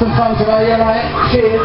some fun today, yeah, mate? Cheers.